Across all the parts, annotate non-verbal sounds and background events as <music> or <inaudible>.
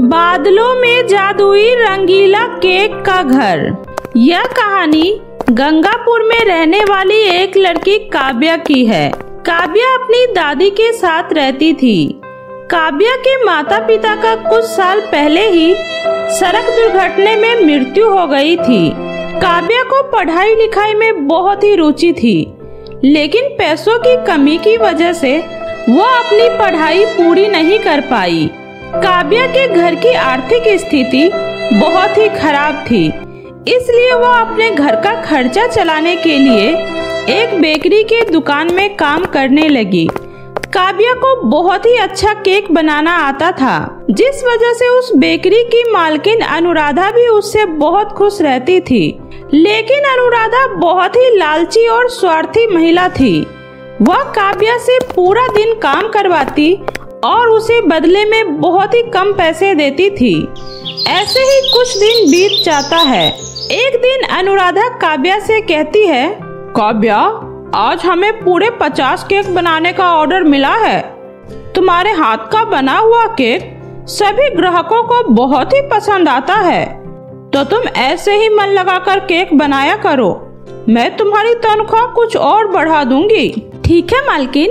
बादलों में जादुई रंगीला केक का घर। यह कहानी गंगापुर में रहने वाली एक लड़की काव्या की है। काव्या अपनी दादी के साथ रहती थी। काव्या के माता पिता का कुछ साल पहले ही सड़क दुर्घटना में मृत्यु हो गई थी। काव्या को पढ़ाई लिखाई में बहुत ही रुचि थी, लेकिन पैसों की कमी की वजह से वो अपनी पढ़ाई पूरी नहीं कर पाई। काव्या के घर की आर्थिक स्थिति बहुत ही खराब थी। इसलिए वो अपने घर का खर्चा चलाने के लिए एक बेकरी के दुकान में काम करने लगी। काव्या को बहुत ही अच्छा केक बनाना आता था, जिस वजह से उस बेकरी की मालकिन अनुराधा भी उससे बहुत खुश रहती थी। लेकिन अनुराधा बहुत ही लालची और स्वार्थी महिला थी। वह काव्या से पूरा दिन काम करवाती और उसे बदले में बहुत ही कम पैसे देती थी। ऐसे ही कुछ दिन बीत जाता है। एक दिन अनुराधा काव्या से कहती है, काव्या, आज हमें पूरे पचास केक बनाने का ऑर्डर मिला है। तुम्हारे हाथ का बना हुआ केक सभी ग्राहकों को बहुत ही पसंद आता है। तो तुम ऐसे ही मन लगाकर केक बनाया करो। मैं तुम्हारी तनख्वाह कुछ और बढ़ा दूँगी। ठीक है मालकिन,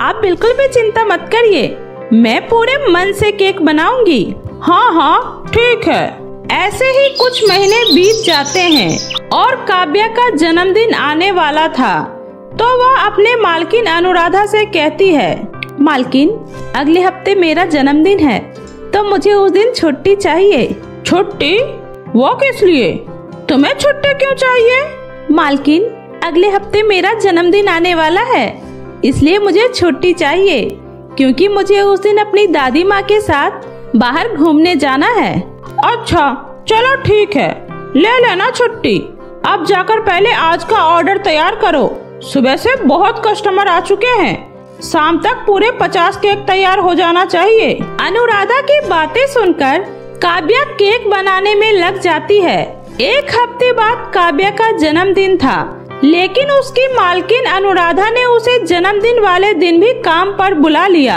आप बिल्कुल भी चिंता मत करिए। मैं पूरे मन से केक बनाऊँगी। हाँ हाँ ठीक है। ऐसे ही कुछ महीने बीत जाते हैं और काव्या का जन्मदिन आने वाला था। तो वह अपने मालकिन अनुराधा से कहती है, मालकिन, अगले हफ़्ते मेरा जन्मदिन है तो मुझे उस दिन छुट्टी चाहिए। छुट्टी? वो किस लिए? तुम्हें छुट्टी क्यों चाहिए? मालकिन, अगले हफ़्ते मेरा जन्मदिन आने वाला है, इसलिए मुझे छुट्टी चाहिए। क्योंकि मुझे उस दिन अपनी दादी माँ के साथ बाहर घूमने जाना है। अच्छा चलो ठीक है। ले लेना छुट्टी। अब जाकर पहले आज का ऑर्डर तैयार करो। सुबह से बहुत कस्टमर आ चुके हैं। शाम तक पूरे पचास केक तैयार हो जाना चाहिए। अनुराधा की बातें सुनकर काव्या केक बनाने में लग जाती है। एक हफ़्ते बाद काव्या का जन्मदिन था। लेकिन उसकी मालकिन अनुराधा ने उसे जन्मदिन वाले दिन भी काम पर बुला लिया।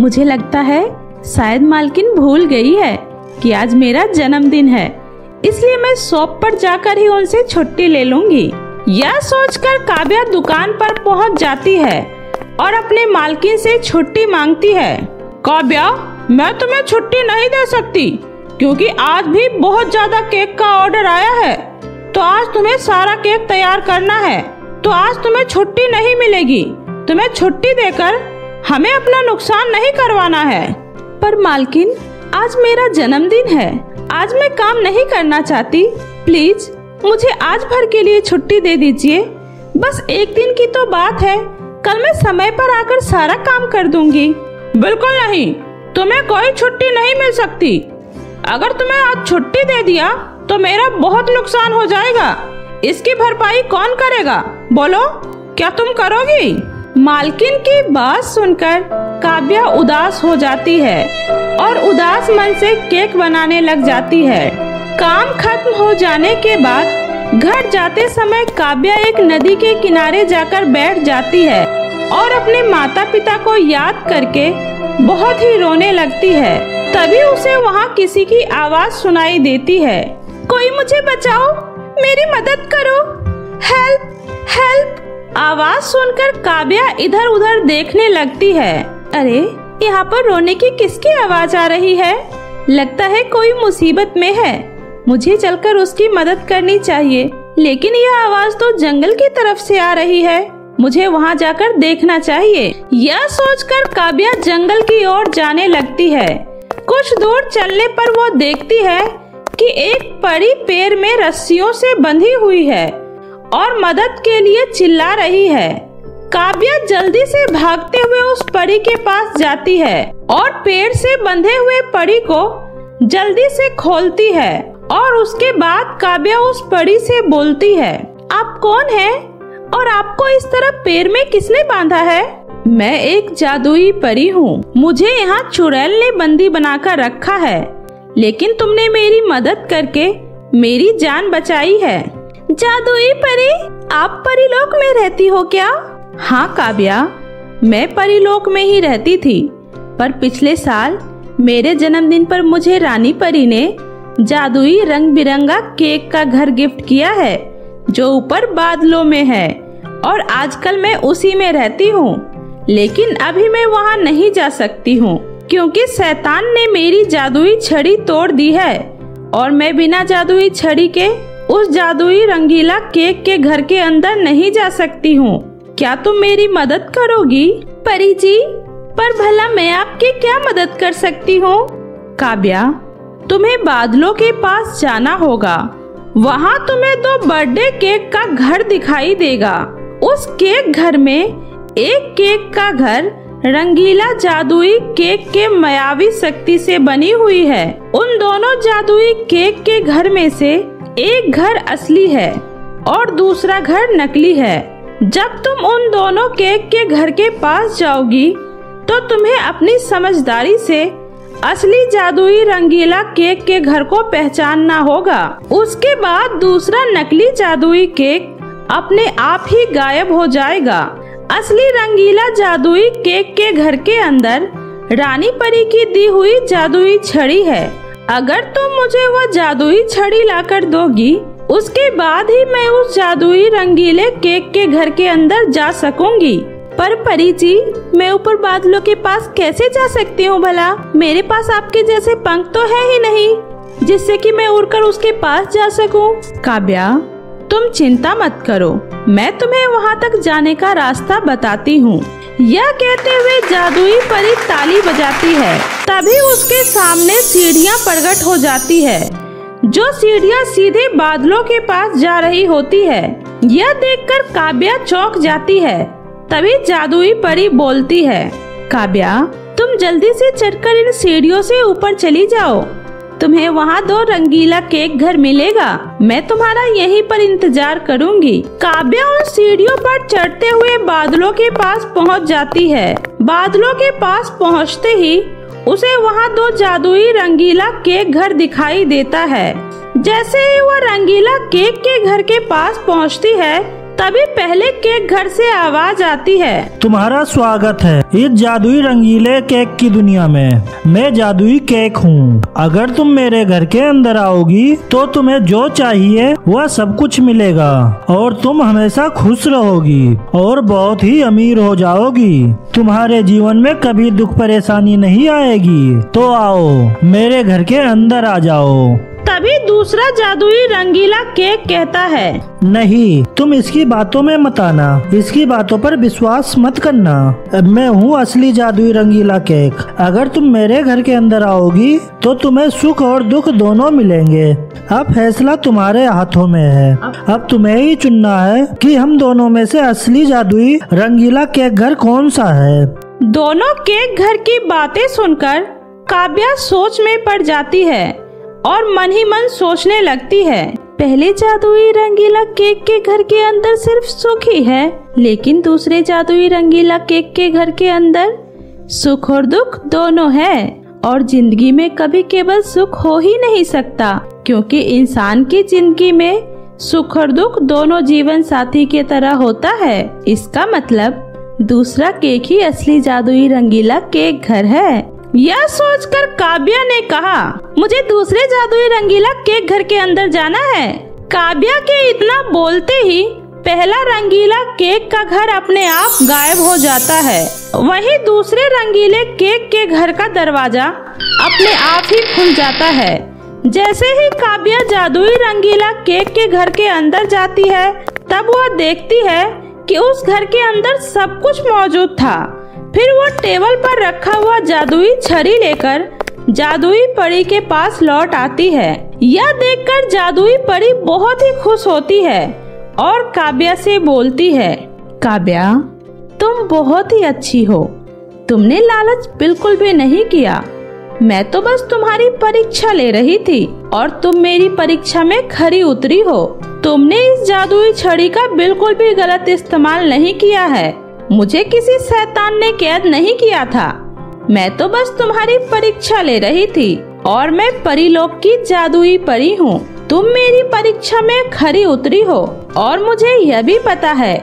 मुझे लगता है शायद मालकिन भूल गई है कि आज मेरा जन्मदिन है। इसलिए मैं शॉप पर जाकर ही उनसे छुट्टी ले लूँगी। यह सोचकर काव्या दुकान पर पहुँच जाती है और अपने मालकिन से छुट्टी मांगती है। काव्या, मैं तुम्हें छुट्टी नहीं दे सकती, क्योंकि आज भी बहुत ज़्यादा केक का ऑर्डर आया है। तो आज तुम्हें सारा केक तैयार करना है। तो आज तुम्हें छुट्टी नहीं मिलेगी। तुम्हें छुट्टी देकर हमें अपना नुकसान नहीं करवाना है। पर मालकिन, आज मेरा जन्मदिन है। आज मैं काम नहीं करना चाहती। प्लीज़, मुझे आज भर के लिए छुट्टी दे दीजिए। बस एक दिन की तो बात है। कल मैं समय पर आकर सारा काम कर दूँगी। बिल्कुल नहीं। तुम्हें कोई छुट्टी नहीं मिल सकती। अगर तुम्हें आज छुट्टी दे दिया तो मेरा बहुत नुकसान हो जाएगा। इसकी भरपाई कौन करेगा? बोलो, क्या तुम करोगी? मालकिन की बात सुनकर काव्या उदास हो जाती है और उदास मन से केक बनाने लग जाती है। काम खत्म हो जाने के बाद घर जाते समय काव्या एक नदी के किनारे जाकर बैठ जाती है और अपने माता पिता को याद करके बहुत ही रोने लगती है। तभी उसे वहाँ किसी की आवाज़ सुनाई देती है। मुझे बचाओ। मेरी मदद करो। Help help. आवाज़ सुनकर काव्या इधर उधर देखने लगती है। अरे, यहाँ पर रोने की किसकी आवाज़ आ रही है? लगता है कोई मुसीबत में है। मुझे चलकर उसकी मदद करनी चाहिए, लेकिन यह आवाज़ तो जंगल की तरफ़ से आ रही है। मुझे वहाँ जाकर देखना चाहिए। यह सोचकर काव्या जंगल की ओर जाने लगती है। कुछ दूर चलने पर वो देखती है। कि एक परी पेड़ में रस्सियों से बंधी हुई है और मदद के लिए चिल्ला रही है। काव्या जल्दी से भागते हुए उस परी के पास जाती है और पेड़ से बंधे हुए परी को जल्दी से खोलती है और उसके बाद काव्या उस परी से बोलती है, आप कौन है और आपको इस तरह पेड़ में किसने बांधा है? मैं एक जादुई परी हूँ। मुझे यहाँ चुड़ैल ने बंदी बनाकर रखा है। लेकिन तुमने मेरी मदद करके मेरी जान बचाई है। जादुई परी, आप परिलोक में रहती हो क्या? हाँ काव्या, मैं परिलोक में ही रहती थी, पर पिछले साल मेरे जन्मदिन पर मुझे रानी परी ने जादुई रंग बिरंगा केक का घर गिफ्ट किया है, जो ऊपर बादलों में है, और आजकल मैं उसी में रहती हूँ, लेकिन अभी मैं वहाँ नहीं जा सकती हूँ। क्योंकि शैतान ने मेरी जादुई छड़ी तोड़ दी है, और मैं बिना जादुई छड़ी के उस जादुई रंगीला केक के घर के अंदर नहीं जा सकती हूँ। क्या तुम मेरी मदद करोगी? परी जी, पर भला मैं आपकी क्या मदद कर सकती हूँ? काव्या, तुम्हें बादलों के पास जाना होगा। वहाँ तुम्हें दो बर्थडे केक का घर दिखाई देगा। उस केक घर में एक केक का घर रंगीला जादुई केक के मायावी शक्ति से बनी हुई है। उन दोनों जादुई केक के घर में से एक घर असली है और दूसरा घर नकली है। जब तुम उन दोनों केक के घर के पास जाओगी तो तुम्हें अपनी समझदारी से असली जादुई रंगीला केक के घर को पहचानना होगा। उसके बाद दूसरा नकली जादुई केक अपने आप ही गायब हो जाएगा। असली रंगीला जादुई केक के घर के अंदर रानी परी की दी हुई जादुई छड़ी है। अगर तुम मुझे वह जादुई छड़ी लाकर दोगी, उसके बाद ही मैं उस जादुई रंगीले केक के घर के अंदर जा सकूँगी। पर परी जी, मैं ऊपर बादलों के पास कैसे जा सकती हूँ भला? मेरे पास आपके जैसे पंख तो है ही नहीं, जिससे कि मैं उड़कर उसके पास जा सकूँ। काव्या तुम चिंता मत करो। मैं तुम्हें वहाँ तक जाने का रास्ता बताती हूँ। यह कहते हुए जादुई परी ताली बजाती है। तभी उसके सामने सीढ़ियाँ प्रकट हो जाती है। जो सीढ़ियाँ सीधे बादलों के पास जा रही होती है, यह देखकर काव्या चौक जाती है। तभी जादुई परी बोलती है, काव्या, तुम जल्दी से चढ़कर इन सीढ़ियों से ऊपर चली जाओ। तुम्हें वहाँ दो रंगीला केक घर मिलेगा। मैं तुम्हारा यहीं पर इंतज़ार करूँगी। काव्या उन सीढ़ियों पर चढ़ते हुए बादलों के पास पहुँच जाती है। बादलों के पास पहुँचते ही उसे वहाँ दो जादुई रंगीला केक घर दिखाई देता है। जैसे ही वह रंगीला केक के घर के पास पहुँचती है तभी पहले केक घर से आवाज़ आती है। तुम्हारा स्वागत है इस जादुई रंगीले केक की दुनिया में। मैं जादुई केक हूँ। अगर तुम मेरे घर के अंदर आओगी तो तुम्हें जो चाहिए, वह सब कुछ मिलेगा। और तुम हमेशा खुश रहोगी और बहुत ही अमीर हो जाओगी। तुम्हारे जीवन में कभी दुख परेशानी नहीं आएगी। तो आओ, मेरे घर के अंदर आ जाओ। तभी दूसरा जादुई रंगीला केक कहता है। नहीं तुम इसकी बातों में मत आना। इसकी बातों पर विश्वास मत करना। मैं हूँ असली जादुई रंगीला केक। अगर तुम मेरे घर के अंदर आओगी तो तुम्हें सुख और दुख दोनों मिलेंगे। अब फैसला तुम्हारे हाथों में है। अब तुम्हें ही चुनना है कि हम दोनों में से असली जादुई रंगीला केक घर कौन सा है। दोनों केक घर की बातें सुनकर काव्या सोच में पड़ जाती है। और मन ही मन सोचने लगती है। पहले जादुई रंगीला केक के घर के अंदर सिर्फ़ सुख ही है, लेकिन दूसरे जादुई रंगीला केक के घर के अंदर सुख और दुख दोनों है। और ज़िंदगी में कभी केवल सुख हो ही नहीं सकता, क्योंकि इंसान की ज़िंदगी में सुख और दुख दोनों जीवन साथी के तरह होता है। इसका मतलब दूसरा केक ही असली जादुई रंगीला केक घर है। यह सोचकर काव्या ने कहा, मुझे दूसरे जादुई रंगीला केक घर के अंदर जाना है। काव्या के इतना बोलते ही पहला रंगीला केक का घर अपने आप गायब हो जाता है। वहीं दूसरे रंगीले केक के घर का दरवाज़ा अपने आप ही खुल जाता है। जैसे ही काव्या जादुई रंगीला केक के घर के अंदर जाती है, तब वह देखती है कि उस घर के अंदर सब कुछ मौजूद था। फिर वो टेबल पर रखा हुआ जादुई छड़ी लेकर जादुई परी के पास लौट आती है। यह देखकर जादुई परी बहुत ही खुश होती है और काव्या से बोलती है, काव्या, तुम बहुत ही अच्छी हो। तुमने लालच बिल्कुल भी नहीं किया। मैं तो बस तुम्हारी परीक्षा ले रही थी और तुम मेरी परीक्षा में खरी उतरी हो। तुमने इस जादुई छड़ी का बिल्कुल भी गलत इस्तेमाल नहीं किया है। मुझे किसी शैतान ने कैद नहीं किया था। मैं तो बस तुम्हारी परीक्षा ले रही थी और मैं परीलोक की जादुई परी हूँ। तुम मेरी परीक्षा में खरी उतरी हो और मुझे यह भी पता है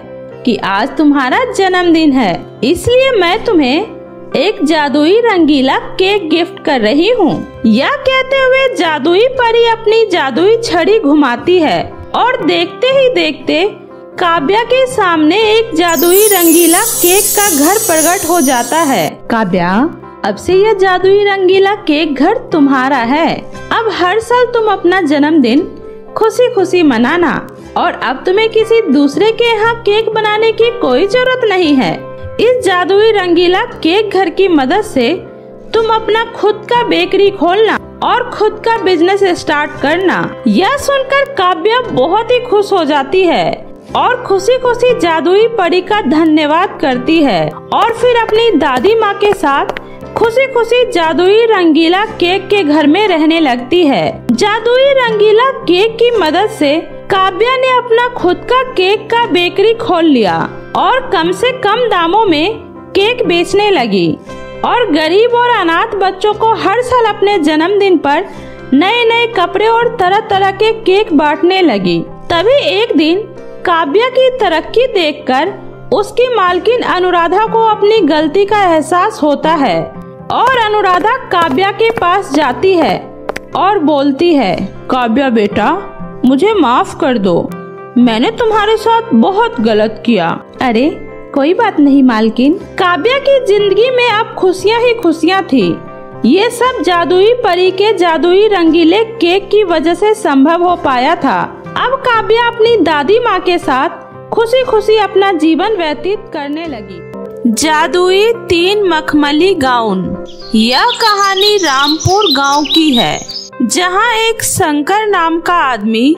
कि आज तुम्हारा जन्मदिन है, इसलिए मैं तुम्हें एक जादुई रंगीला केक गिफ्ट कर रही हूँ। यह कहते हुए जादुई परी अपनी जादुई छड़ी घुमाती है और देखते ही देखते काव्या के सामने एक जादुई रंगीला केक का घर प्रकट हो जाता है। काव्या? अब से यह जादुई रंगीला केक घर तुम्हारा है। अब हर साल तुम अपना जन्मदिन खुशी खुशी मनाना और अब तुम्हें किसी दूसरे के यहाँ केक बनाने की कोई ज़रूरत नहीं है। इस जादुई रंगीला केक घर की मदद से तुम अपना खुद का बेकरी खोलना और खुद का बिज़नेस स्टार्ट करना। यह सुनकर काव्या बहुत ही खुश हो जाती है। और खुशी खुशी जादुई परी का धन्यवाद करती है। और फिर अपनी दादी माँ के साथ खुशी खुशी जादुई रंगीला केक के घर में रहने लगती है। जादुई रंगीला केक की मदद से काव्या ने अपना खुद का केक का बेकरी खोल लिया और कम से कम दामों में केक बेचने लगी। और गरीब और अनाथ बच्चों को हर साल अपने जन्मदिन पर नए नए कपड़े और तरह तरह के केक बांटने लगी। तभी एक दिन काव्या की तरक्की देखकर उसकी मालकिन अनुराधा को अपनी गलती का एहसास होता है और अनुराधा काव्या के पास जाती है और बोलती है काव्या बेटा मुझे माफ़ कर दो। मैंने तुम्हारे साथ बहुत गलत किया। अरे कोई बात नहीं मालकिन। काव्या की ज़िंदगी में अब खुशियाँ ही खुशियाँ थी। ये सब जादुई परी के जादुई रंगीले केक की वजह से संभव हो पाया था। अब काव्या अपनी दादी माँ के साथ खुशी खुशी अपना जीवन व्यतीत करने लगी। जादुई तीन मखमली गाउन। यह कहानी रामपुर गाँव की है, जहाँ एक शंकर नाम का आदमी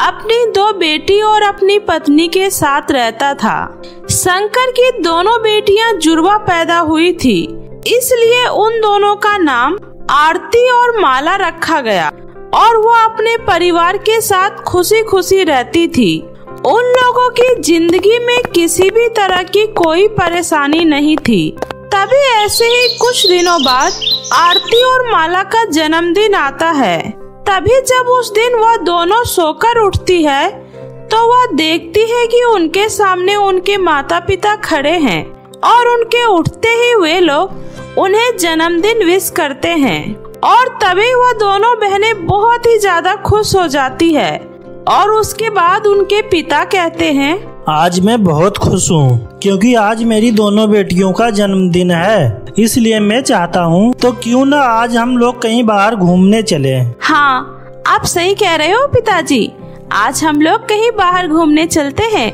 अपनी दो बेटी और अपनी पत्नी के साथ रहता था। शंकर की दोनों बेटियाँ जुड़वा पैदा हुई थी, इसलिए उन दोनों का नाम आरती और माला रखा गया। और वो अपने परिवार के साथ खुशी खुशी रहती थी। उन लोगों की ज़िंदगी में किसी भी तरह की कोई परेशानी नहीं थी। तभी ऐसे ही कुछ दिनों बाद आरती और माला का जन्मदिन आता है। तभी जब उस दिन वह दोनों सोकर उठती है तो वह देखती है कि उनके सामने उनके माता पिता खड़े हैं और उनके उठते ही वे लोग उन्हें जन्मदिन विश करते हैं। और तभी वह दोनों बहनें बहुत ही ज़्यादा खुश हो जाती है और उसके बाद उनके पिता कहते हैं आज मैं बहुत खुश हूँ क्योंकि आज मेरी दोनों बेटियों का जन्मदिन है। इसलिए मैं चाहता हूँ तो क्यों न आज हम लोग कहीं बाहर घूमने चले? हाँ आप सही कह रहे हो पिताजी। आज हम लोग कहीं बाहर घूमने चलते हैं।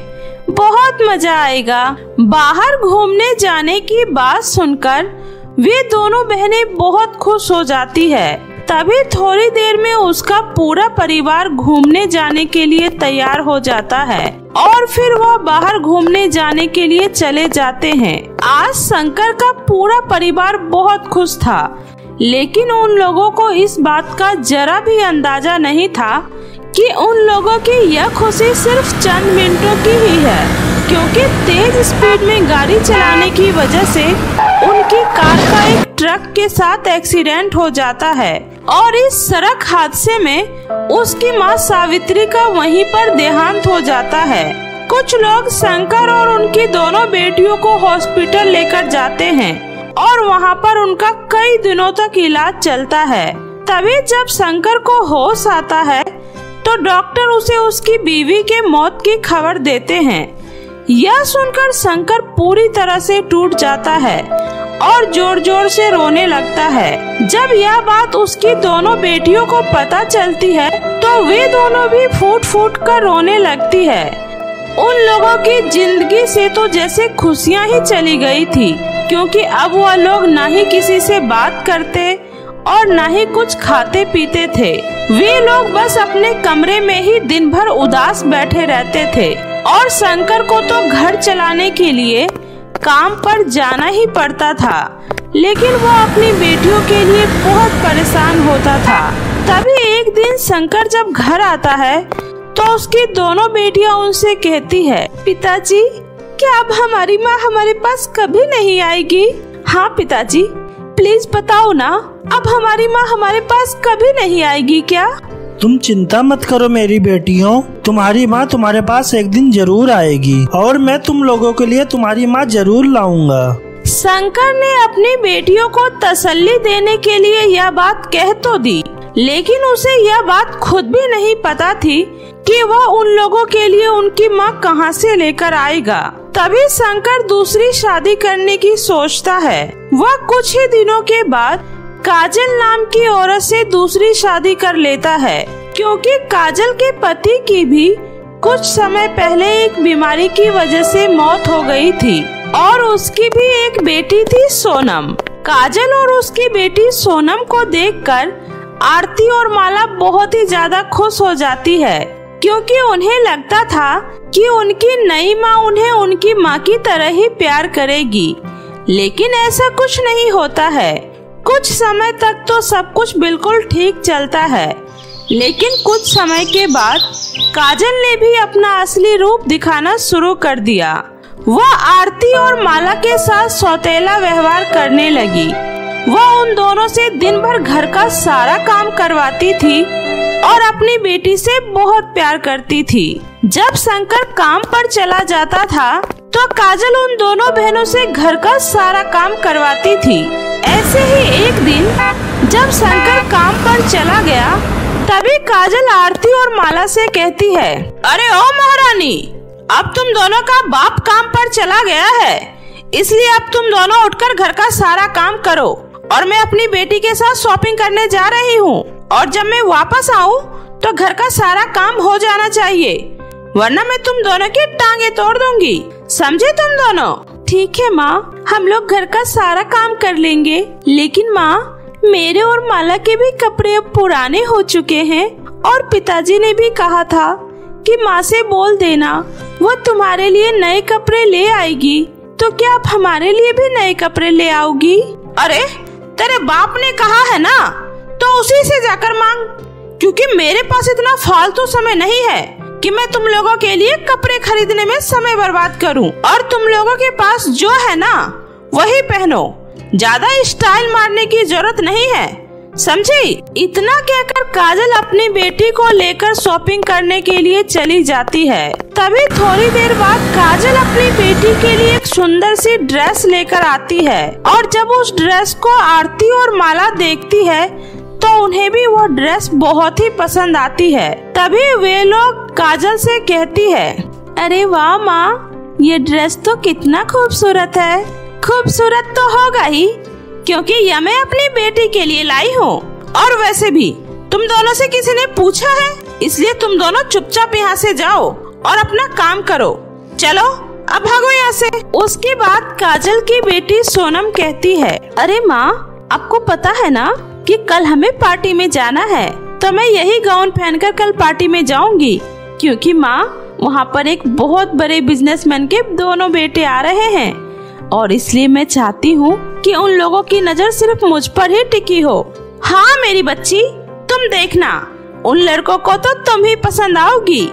बहुत मज़ा आएगा। बाहर घूमने जाने की बात सुनकर वे दोनों बहनें बहुत खुश हो जाती है। तभी थोड़ी देर में उसका पूरा परिवार घूमने जाने के लिए तैयार हो जाता है और फिर वह बाहर घूमने जाने के लिए चले जाते हैं। आज शंकर का पूरा परिवार बहुत खुश था, लेकिन उन लोगों को इस बात का जरा भी अंदाज़ा नहीं था कि उन लोगों की यह खुशी सिर्फ़ चंद मिनटों की ही है, क्योंकि तेज स्पीड में गाड़ी चलाने की वजह से उनकी कार का एक ट्रक के साथ एक्सीडेंट हो जाता है और इस सड़क हादसे में उसकी माँ सावित्री का वहीं पर देहांत हो जाता है। कुछ लोग शंकर और उनकी दोनों बेटियों को हॉस्पिटल लेकर जाते हैं और वहाँ पर उनका कई दिनों तक इलाज चलता है। तभी जब शंकर को होश आता है तो डॉक्टर उसे उसकी बीवी के मौत की खबर देते हैं। यह सुनकर शंकर पूरी तरह से टूट जाता है और ज़ोर ज़ोर से रोने लगता है। जब यह बात उसकी दोनों बेटियों को पता चलती है तो वे दोनों भी फूट फूट कर रोने लगती है। उन लोगों की ज़िंदगी से तो जैसे खुशियाँ ही चली गई थी, क्योंकि अब वह लोग न ही किसी से बात करते और न ही कुछ खाते पीते थे। वे लोग बस अपने कमरे में ही दिन भर उदास बैठे रहते थे। और शंकर को तो घर चलाने के लिए काम पर जाना ही पड़ता था, लेकिन वो अपनी बेटियों के लिए बहुत परेशान होता था। तभी एक दिन शंकर जब घर आता है तो उसकी दोनों बेटियाँ उनसे कहती है, पिताजी, क्या अब हमारी माँ हमारे पास कभी नहीं आएगी? हाँ पिताजी प्लीज़ बताओ ना, अब हमारी माँ हमारे पास कभी नहीं आएगी क्या? तुम चिंता मत करो मेरी बेटियों। तुम्हारी माँ तुम्हारे पास एक दिन ज़रूर आएगी और मैं तुम लोगों के लिए तुम्हारी माँ ज़रूर लाऊँगा। शंकर ने अपनी बेटियों को तसल्ली देने के लिए यह बात कह तो दी, लेकिन उसे यह बात खुद भी नहीं पता थी कि वह उन लोगों के लिए उनकी माँ कहाँ से लेकर आएगा। तभी शंकर दूसरी शादी करने की सोचता है। वह कुछ ही दिनों के बाद काजल नाम की औरत से दूसरी शादी कर लेता है, क्योंकि काजल के पति की भी कुछ समय पहले एक बीमारी की वजह से मौत हो गई थी, और उसकी भी एक बेटी थी सोनम। काजल और उसकी बेटी सोनम को देखकर आरती और माला बहुत ही ज़्यादा खुश हो जाती है, क्योंकि उन्हें लगता था कि उनकी नई माँ उन्हें उनकी माँ की तरह ही प्यार करेगी। लेकिन ऐसा कुछ नहीं होता है। कुछ समय तक तो सब कुछ बिल्कुल ठीक चलता है। लेकिन कुछ समय के बाद काजल ने भी अपना असली रूप दिखाना शुरू कर दिया। वह आरती और माला के साथ सौतेला व्यवहार करने लगी। वह उन दोनों से दिन भर घर का सारा काम करवाती थी और अपनी बेटी से बहुत प्यार करती थी। जब शंकर काम पर चला जाता था तो काजल उन दोनों बहनों से घर का सारा काम करवाती थी। ऐसे ही एक दिन, जब शंकर काम पर चला गया, तभी काजल आरती और माला से कहती है, अरे ओ महारानी, अब तुम दोनों का बाप काम पर चला गया है। इसलिए अब तुम दोनों उठकर घर का सारा काम करो और मैं अपनी बेटी के साथ शॉपिंग करने जा रही हूँ। और जब मैं वापस आऊँ तो घर का सारा काम हो जाना चाहिए, वरना मैं तुम दोनों की टांगे तोड़ दूँगी। समझे तुम दोनों? ठीक है, माँ। हम लोग घर का सारा काम कर लेंगे। लेकिन, माँ, मेरे और माला के भी कपड़े अब पुराने हो चुके हैं। और पिताजी ने भी कहा था कि माँ से बोल देना वो तुम्हारे लिए नए कपड़े ले आएगी। तो क्या आप हमारे लिए भी नए कपड़े ले आओगी? अरे, तेरे बाप ने कहा है ना? तो उसी से जाकर मांग, क्योंकि मेरे पास इतना फालतू समय नहीं है। कि मैं तुम लोगों के लिए कपड़े खरीदने में समय बर्बाद करूँ। और तुम लोगों के पास जो है ना, वही पहनो। ज़्यादा स्टाइल मारने की ज़रूरत नहीं है। समझी? इतना कहकर काजल अपनी बेटी को लेकर शॉपिंग करने के लिए चली जाती है। तभी थोड़ी देर बाद काजल अपनी बेटी के लिए एक सुंदर सी ड्रेस लेकर आती है। और जब उस ड्रेस को आरती और माला देखती है तो उन्हें भी वो ड्रेस बहुत ही पसंद आती है। तभी वे लोग काजल से कहती है, अरे वाह माँ, ये ड्रेस तो कितना खूबसूरत है। खूबसूरत तो होगा ही, क्योंकि यह मैं अपनी बेटी के लिए लाई हूँ। और वैसे भी, तुम दोनों से किसी ने पूछा है? इसलिए तुम दोनों चुपचाप यहाँ से जाओ और अपना काम करो। चलो, अब भागो यहाँ से। उसके बाद काजल की बेटी सोनम कहती है, अरे माँ, आपको पता है ना कि कल हमें पार्टी में जाना है। तो मैं यही गाउन पहनकर कल पार्टी में जाऊँगी, क्योंकि माँ, वहाँ पर एक बहुत बड़े बिजनेसमैन के दोनों बेटे आ रहे हैं। और इसलिए मैं चाहती हूँ कि उन लोगों की नज़र सिर्फ़ मुझ पर ही टिकी हो। हाँ मेरी बच्ची, तुम देखना, उन लड़कों को तो तुम ही पसंद आओगी।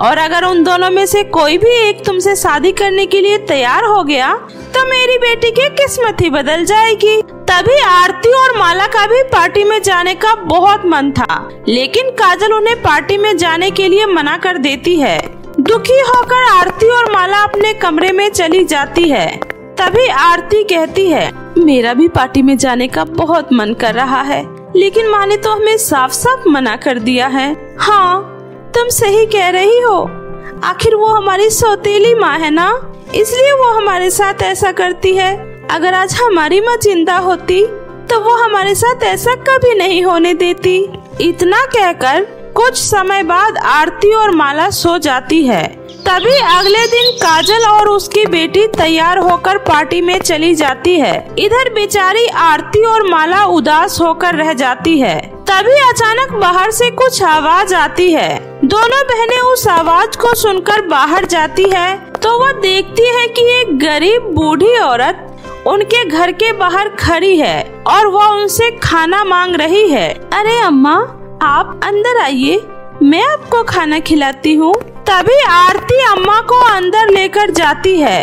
और अगर उन दोनों में से कोई भी एक तुमसे शादी करने के लिए तैयार हो गया तो मेरी बेटी की किस्मत ही बदल जाएगी। तभी आरती और माला का भी पार्टी में जाने का बहुत मन था। लेकिन काजल उन्हें पार्टी में जाने के लिए मना कर देती है। दुखी होकर आरती और माला अपने कमरे में चली जाती है। तभी आरती कहती है, मेरा भी पार्टी में जाने का बहुत मन कर रहा है, लेकिन माँ ने तो हमें साफ़ साफ़ मना कर दिया है। हाँ तुम सही कह रही हो। आखिर वो हमारी सौतेली माँ है ना? इसलिए वो हमारे साथ ऐसा करती है। अगर आज हमारी माँ ज़िंदा होती तो वो हमारे साथ ऐसा कभी नहीं होने देती। इतना कहकर कुछ समय बाद आरती और माला सो जाती है। तभी अगले दिन काजल और उसकी बेटी तैयार होकर पार्टी में चली जाती है। इधर बेचारी आरती और माला उदास होकर रह जाती है। तभी अचानक बाहर से कुछ आवाज़ आती है। दोनों बहनें उस आवाज़ को सुनकर बाहर जाती है तो वह देखती है कि एक गरीब बूढ़ी औरत उनके घर के बाहर खड़ी है और वह उनसे खाना मांग रही है। अरे अम्मा, आप अंदर आइए, मैं आपको खाना खिलाती हूँ। तभी आरती अम्मा को अंदर लेकर जाती है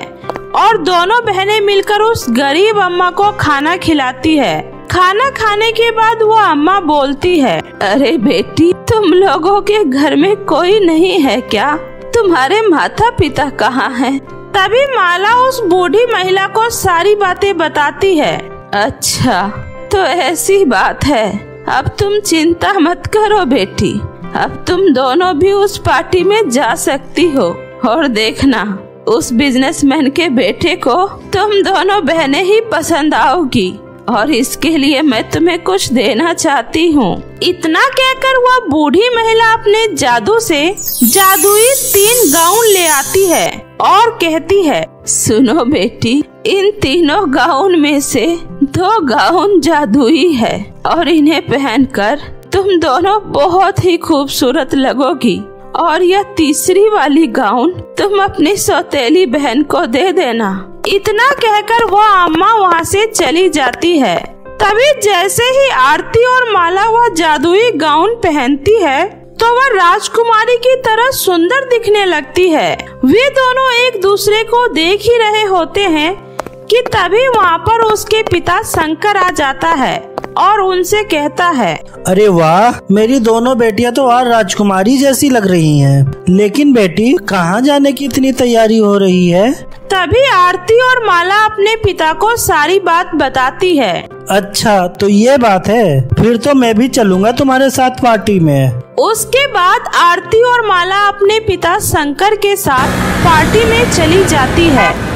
और दोनों बहनें मिलकर उस गरीब अम्मा को खाना खिलाती है। खाना खाने के बाद वो अम्मा बोलती है, अरे बेटी, तुम लोगों के घर में कोई नहीं है क्या? तुम्हारे माता पिता कहाँ हैं? तभी माला उस बूढ़ी महिला को सारी बातें बताती है। अच्छा तो ऐसी बात है। अब तुम चिंता मत करो बेटी। अब तुम दोनों भी उस पार्टी में जा सकती हो। और देखना, उस बिजनेसमैन के बेटे को तुम दोनों बहनें ही पसंद आओगी। और इसके लिए मैं तुम्हें कुछ देना चाहती हूँ। इतना कहकर वह बूढ़ी महिला अपने जादू से जादुई तीन गाउन ले आती है और कहती है, सुनो बेटी, इन तीनों गाउन में से दो गाउन जादुई है और इन्हें पहनकर तुम दोनों बहुत ही खूबसूरत लगोगी और यह तीसरी वाली गाउन तुम अपनी सौतेली बहन को दे देना। इतना कहकर वह अम्मा वहाँ से चली जाती है। तभी जैसे ही आरती और माला वह जादुई गाउन पहनती है तो वह राजकुमारी की तरह सुंदर दिखने लगती है। वे दोनों एक दूसरे को देख ही रहे होते हैं कि तभी वहाँ पर उसके पिता शंकर आ जाता है और उनसे कहता है अरे वाह मेरी दोनों बेटियाँ तो और राजकुमारी जैसी लग रही हैं। लेकिन बेटी कहाँ जाने की इतनी तैयारी हो रही है? तभी आरती और माला अपने पिता को सारी बात बताती है। अच्छा तो ये बात है। फिर तो मैं भी चलूँगा तुम्हारे साथ पार्टी में। उसके बाद आरती और माला अपने पिता शंकर के साथ पार्टी में चली जाती है।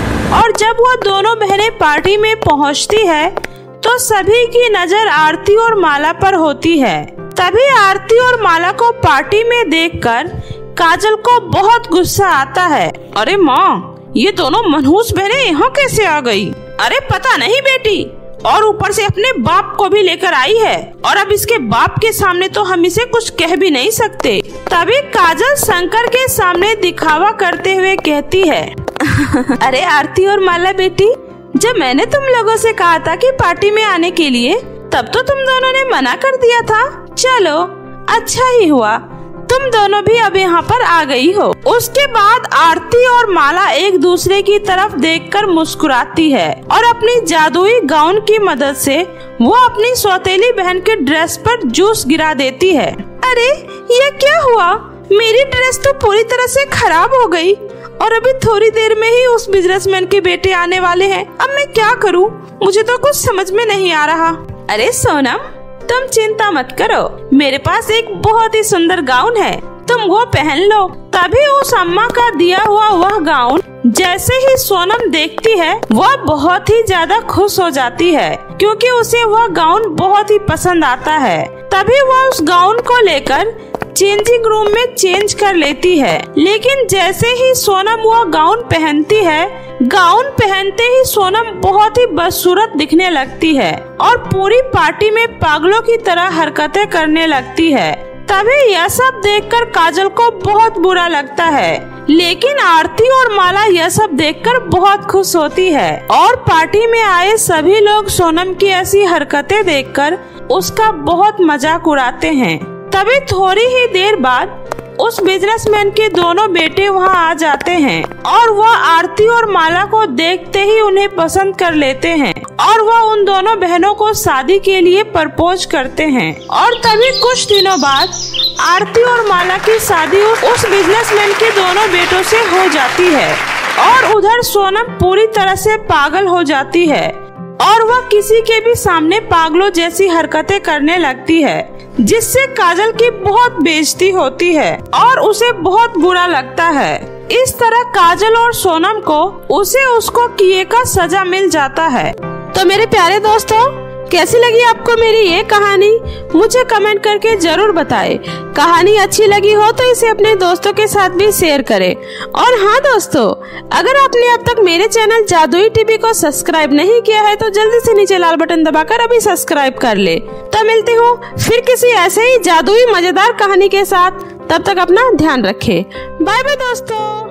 जब वो दोनों बहनें पार्टी में पहुँचती है तो सभी की नज़र आरती और माला पर होती है। तभी आरती और माला को पार्टी में देखकर काजल को बहुत गुस्सा आता है। अरे माँ, ये दोनों मनहूस बहनें यहाँ कैसे आ गई? अरे पता नहीं बेटी। और ऊपर से अपने बाप को भी लेकर आई है। और अब इसके बाप के सामने तो हम इसे कुछ कह भी नहीं सकते। तभी काजल शंकर के सामने दिखावा करते हुए कहती है, <laughs> अरे आरती और माला बेटी, जब मैंने तुम लोगों से कहा था कि पार्टी में आने के लिए, तब तो तुम दोनों ने मना कर दिया था। चलो अच्छा ही हुआ। तुम दोनों भी अब यहाँ पर आ गई हो। उसके बाद आरती और माला एक दूसरे की तरफ़ देखकर मुस्कुराती है और अपनी जादुई गाउन की मदद से वो अपनी सौतेली बहन के ड्रेस पर जूस गिरा देती है। अरे, ये क्या हुआ? मेरी ड्रेस तो पूरी तरह से खराब हो गई और अभी थोड़ी देर में ही उस बिजनेसमैन के बेटे आने वाले हैं। अब मैं क्या करूँ? मुझे तो कुछ समझ में नहीं आ रहा। अरे, सोनम तुम चिंता मत करो। मेरे पास एक बहुत ही सुंदर गाउन है। तुम वो पहन लो। तभी उस अम्मा का दिया हुआ वह गाउन जैसे ही सोनम देखती है, वह बहुत ही ज़्यादा खुश हो जाती है, क्योंकि उसे वह गाउन बहुत ही पसंद आता है। तभी वह उस गाउन को लेकर चेंजिंग रूम में चेंज कर लेती है। लेकिन जैसे ही सोनम वह गाउन पहनती है गाउन पहनते ही सोनम बहुत ही बदसूरत दिखने लगती है और पूरी पार्टी में पागलों की तरह हरकतें करने लगती है। तभी यह सब देखकर काजल को बहुत बुरा लगता है। लेकिन आरती और माला यह सब देखकर बहुत खुश होती है और पार्टी में आए सभी लोग सोनम की ऐसी हरकतें देखकर उसका बहुत मज़ाक उड़ाते हैं। तभी थोड़ी ही देर बाद उस बिजनेसमैन के दोनों बेटे वहाँ आ जाते हैं और वह आरती और माला को देखते ही उन्हें पसंद कर लेते हैं और वह उन दोनों बहनों को शादी के लिए प्रपोज करते हैं। और तभी कुछ दिनों बाद आरती और माला की शादी उस बिजनेसमैन के दोनों बेटों से हो जाती है और उधर सोनम पूरी तरह से पागल हो जाती है और वह किसी के भी सामने पागलों जैसी हरकतें करने लगती है। जिससे काजल की बहुत बेइज्जती होती है और उसे बहुत बुरा लगता है। इस तरह काजल और सोनम को उसे उसको किए का सजा मिल जाता है। तो मेरे प्यारे दोस्तों कैसी लगी आपको मेरी ये कहानी? मुझे कमेंट करके ज़रूर बताएँ। कहानी अच्छी लगी हो तो इसे अपने दोस्तों के साथ भी शेयर करें। और हाँ दोस्तों, अगर आपने अब तक मेरे चैनल जादुई टीवी को सब्सक्राइब नहीं किया है तो जल्दी से नीचे लाल बटन दबाकर अभी सब्सक्राइब कर ले। तो मिलते हो फिर किसी ऐसे ही जादुई मज़ेदार कहानी के साथ। तब तक अपना ध्यान रखे। बाय बाय दोस्तों।